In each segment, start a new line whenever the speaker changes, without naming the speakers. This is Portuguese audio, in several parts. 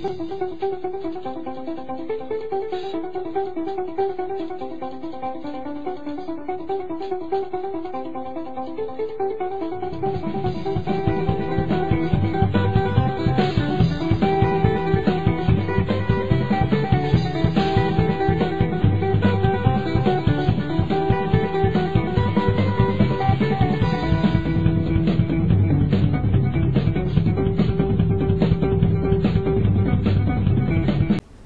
Thank you.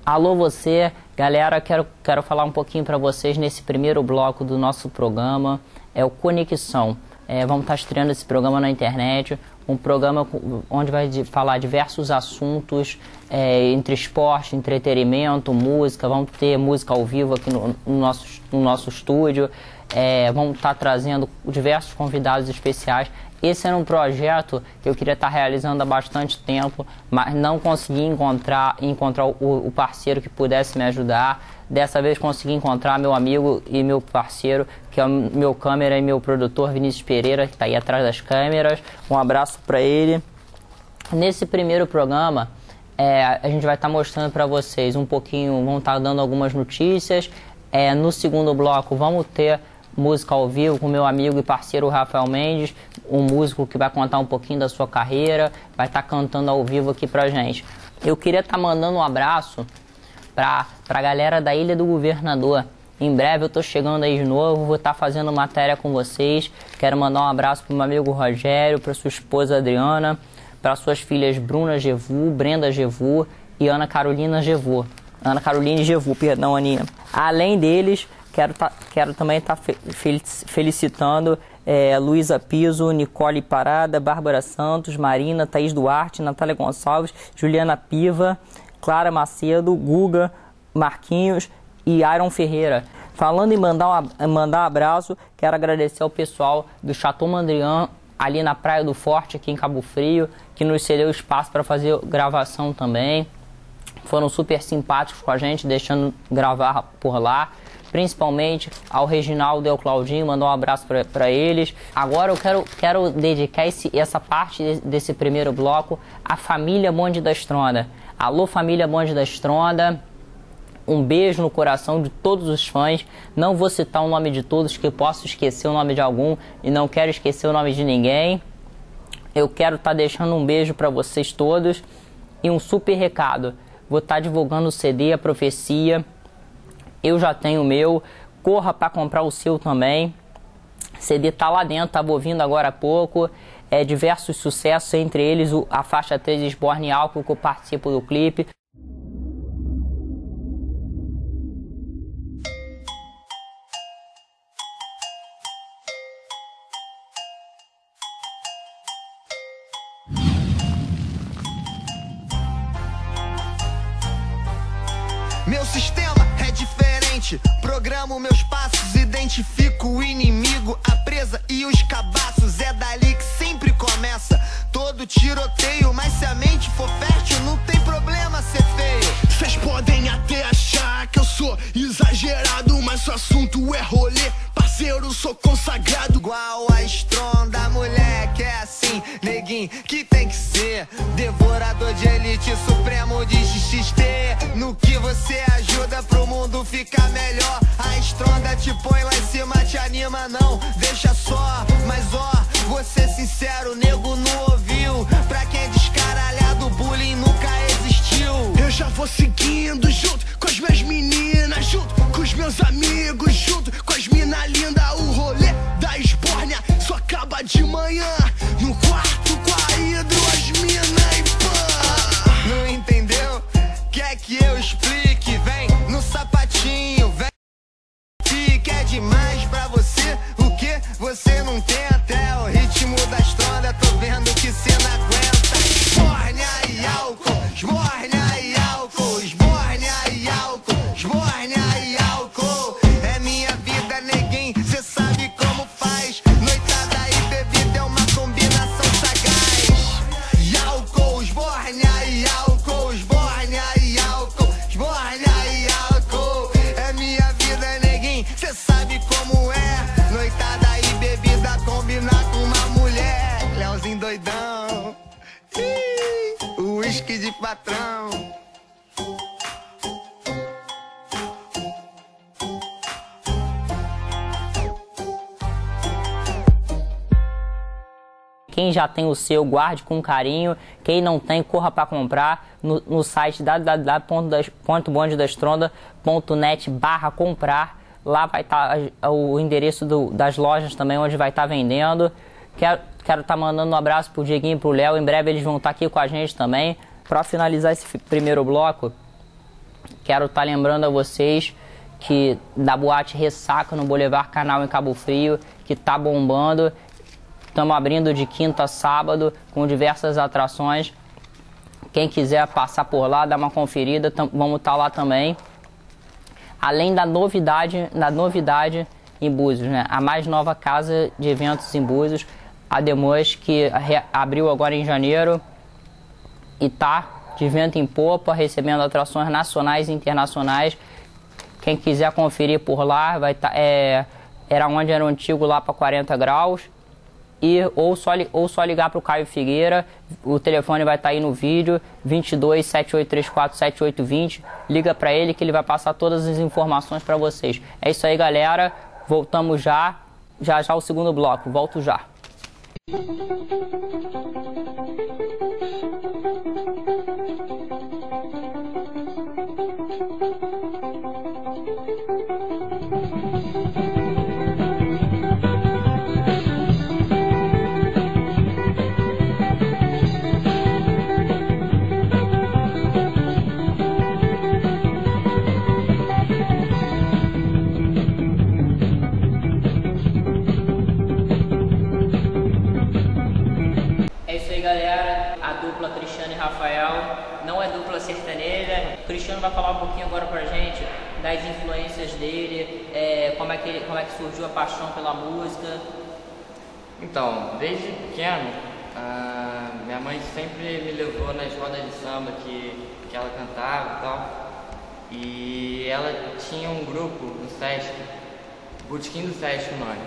Alô você, galera, quero, quero falar um pouquinho para vocês nesse primeiro bloco do nosso programa, é o Conexão. É, vamos estar tá estreando esse programa na internet, um programa onde vai falar diversos assuntos é, entre esporte, entretenimento, música, vamos ter música ao vivo aqui no, no nosso, no nosso estúdio, é, vamos estar tá trazendo diversos convidados especiais esse era um projeto que eu queria estar realizando há bastante tempo, mas não consegui encontrar, encontrar o, o parceiro que pudesse me ajudar. Dessa vez consegui encontrar meu amigo e meu parceiro, que é o meu câmera e meu produtor Vinícius Pereira, que está aí atrás das câmeras. Um abraço para ele. Nesse primeiro programa, é, a gente vai estar mostrando para vocês um pouquinho, vamos estar dando algumas notícias. É, no segundo bloco, vamos ter música ao vivo com meu amigo e parceiro Rafael Mendes, um músico que vai contar um pouquinho da sua carreira, vai estar tá cantando ao vivo aqui pra gente. Eu queria estar tá mandando um abraço pra, pra galera da Ilha do Governador. Em breve eu tô chegando aí de novo, vou estar tá fazendo matéria com vocês. Quero mandar um abraço pro meu amigo Rogério, pra sua esposa Adriana, para suas filhas Bruna Gevu, Brenda Gevu e Ana Carolina Gevu. Ana Carolina Gevu, perdão, Aninha. Além deles, Quero, tá, quero também estar tá felicitando é, Luísa Piso, Nicole Parada, Bárbara Santos, Marina, Thaís Duarte, Natália Gonçalves, Juliana Piva, Clara Macedo, Guga, Marquinhos e Aaron Ferreira. Falando em mandar um, mandar um abraço, quero agradecer ao pessoal do Chateau Mandrian, ali na Praia do Forte, aqui em Cabo Frio, que nos cedeu espaço para fazer gravação também. Foram super simpáticos com a gente, deixando gravar por lá principalmente ao Reginaldo e ao Claudinho, mandar um abraço para eles. Agora eu quero, quero dedicar esse, essa parte desse primeiro bloco à família Bonde da Estronda. Alô, família Bonde da Estronda. Um beijo no coração de todos os fãs. Não vou citar o nome de todos, que posso esquecer o nome de algum e não quero esquecer o nome de ninguém. Eu quero estar tá deixando um beijo para vocês todos e um super recado. Vou estar tá divulgando o CD A Profecia eu já tenho o meu, corra para comprar o seu também. CD tá lá dentro, tava ouvindo agora há pouco. É, diversos sucessos, entre eles a faixa 3 Sborne Álcool, que eu participo do clipe.
Rolê. Parceiro, sou consagrado.
Igual a estronda, mulher que é assim, neguinho, que tem que ser. Devorador de elite, supremo de XXT. No que você ajuda pro mundo ficar melhor. A estronda te põe lá em cima, te anima, não, Whisky de patrão.
Quem já tem o seu, guarde com carinho. Quem não tem, corra para comprar no, no site www.bondedastronda.net barra comprar. Lá vai estar tá o endereço do, das lojas também, onde vai estar tá vendendo. Quero estar tá mandando um abraço pro Dieguinho e pro Léo. Em breve eles vão estar tá aqui com a gente também. Para finalizar esse primeiro bloco, quero estar tá lembrando a vocês que da boate Ressaca no Boulevard Canal em Cabo Frio, que tá bombando Estamos abrindo de quinta a sábado com diversas atrações. Quem quiser passar por lá, dar uma conferida, vamos estar tá lá também. Além da novidade, da novidade em Búzios, né? A mais nova casa de eventos em Búzios, a Demos, que abriu agora em janeiro e tá de vento em popa, recebendo atrações nacionais e internacionais. Quem quiser conferir por lá, vai tá, é, era onde era o antigo lá para 40 graus e ou só, ou só ligar para o Caio Figueira, o telefone vai estar tá aí no vídeo, 22 7834 7820, liga para ele que ele vai passar todas as informações para vocês. É isso aí, galera. Voltamos já, já já o segundo bloco. Volto já. フフフ。Vai falar um pouquinho agora pra gente das influências dele, é, como, é que ele, como é que surgiu a paixão pela música.
Então, desde pequeno, minha mãe sempre me levou nas rodas de samba que, que ela cantava e tal. E ela tinha um grupo no Sesc, Botequim do Sesc o nome.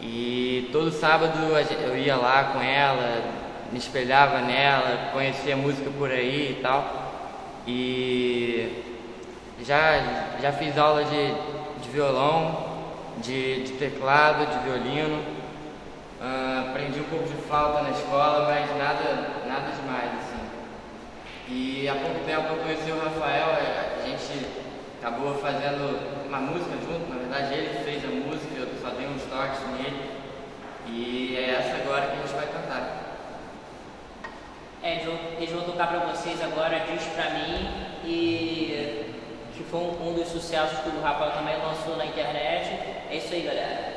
E todo sábado eu ia lá com ela, me espelhava nela, conhecia música por aí e tal. E já, já fiz aula de, de violão, de, de teclado, de violino. Uh, aprendi um pouco de flauta na escola, mas nada, nada demais, assim. E há pouco tempo eu conheci o Rafael, a gente acabou fazendo uma música junto, na verdade ele fez a música, eu só dei uns toques nele. E é essa agora que a gente vai cantar.
É, eles vão tocar para vocês agora, Diz Pra Mim, e que foi um, um dos sucessos que o Rafael também lançou na internet. É isso aí, galera.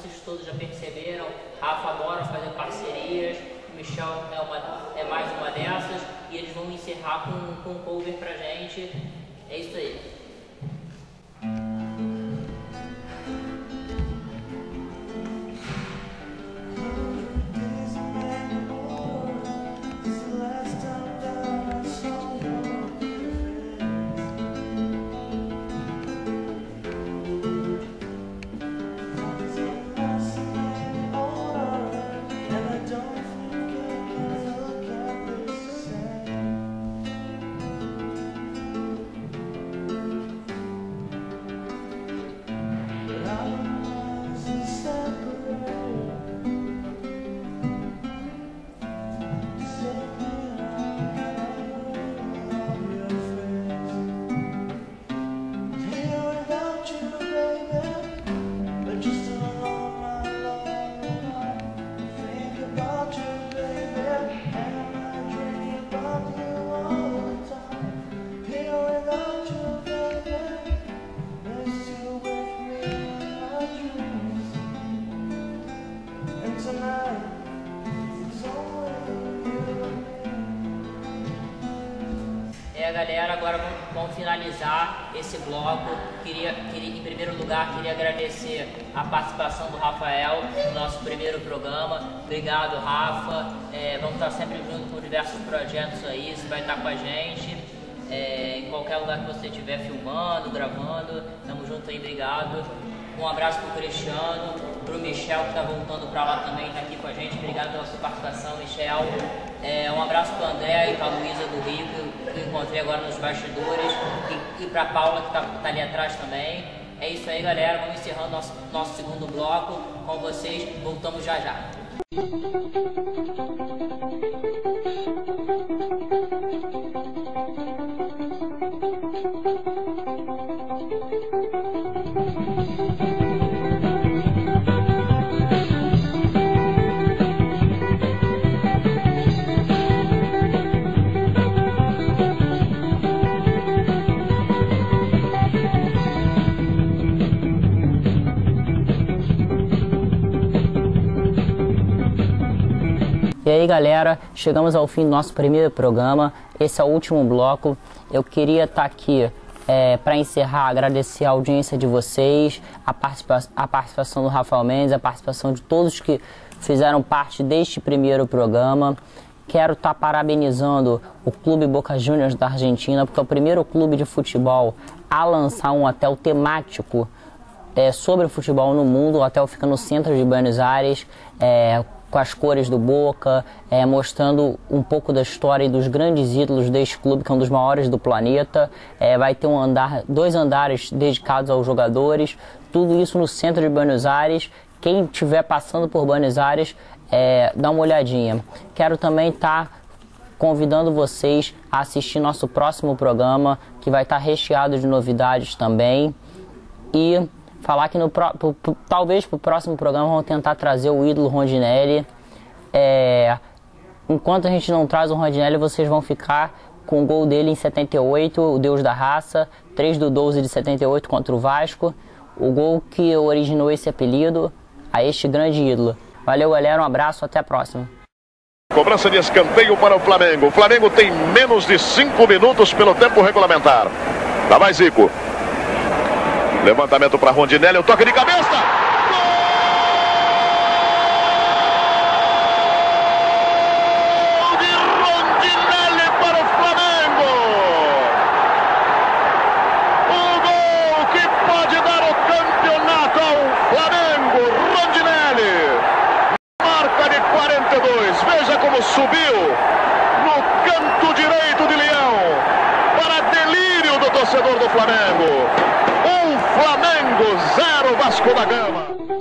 vocês todos já perceberam, Rafa Mora fazendo parcerias, o Michel é, uma, é mais uma dessas, e eles vão encerrar com, com um cover pra gente. É isso aí. Esse bloco. Queria, queria, em primeiro lugar, queria agradecer a participação do Rafael no nosso primeiro programa. Obrigado, Rafa. É, vamos estar sempre junto com diversos projetos aí. Você vai estar com a gente. É, em qualquer lugar que você estiver filmando, gravando. Tamo junto aí, obrigado. Um abraço pro Cristiano, pro Michel que tá voltando para lá também, tá aqui com a gente. Obrigado pela sua participação, Michel. É, um abraço pro André e pra Luísa do Rio, que eu encontrei agora nos bastidores. E, e pra Paula que tá, tá ali atrás também. É isso aí, galera. Vamos encerrando nosso, nosso segundo bloco com vocês. Voltamos já já. E aí galera, chegamos ao fim do nosso primeiro programa. Esse é o último bloco. Eu queria estar tá aqui é, para encerrar, agradecer a audiência de vocês, a, participa a participação do Rafael Mendes, a participação de todos que fizeram parte deste primeiro programa. Quero estar tá parabenizando o Clube Boca Juniors da Argentina, porque é o primeiro clube de futebol a lançar um hotel temático é, sobre futebol no mundo. O hotel fica no centro de Buenos Aires. É, com as cores do Boca, é, mostrando um pouco da história e dos grandes ídolos deste clube, que é um dos maiores do planeta. É, vai ter um andar, dois andares dedicados aos jogadores, tudo isso no centro de Buenos Aires. Quem estiver passando por Buenos Aires, é, dá uma olhadinha. Quero também estar tá convidando vocês a assistir nosso próximo programa, que vai estar tá recheado de novidades também. E falar que no pro, pro, pro, talvez para o próximo programa vamos tentar trazer o ídolo Rondinelli. É, enquanto a gente não traz o Rondinelli, vocês vão ficar com o gol dele em 78, o Deus da Raça, 3 do 12 de 78 contra o Vasco. O gol que originou esse apelido a este grande ídolo. Valeu, galera, um abraço, até a próxima.
Cobrança de escanteio para o Flamengo. O Flamengo tem menos de 5 minutos pelo tempo regulamentar. Lá vai Zico. Levantamento para Rondinelli, o toque de cabeça. Vasco da Gama.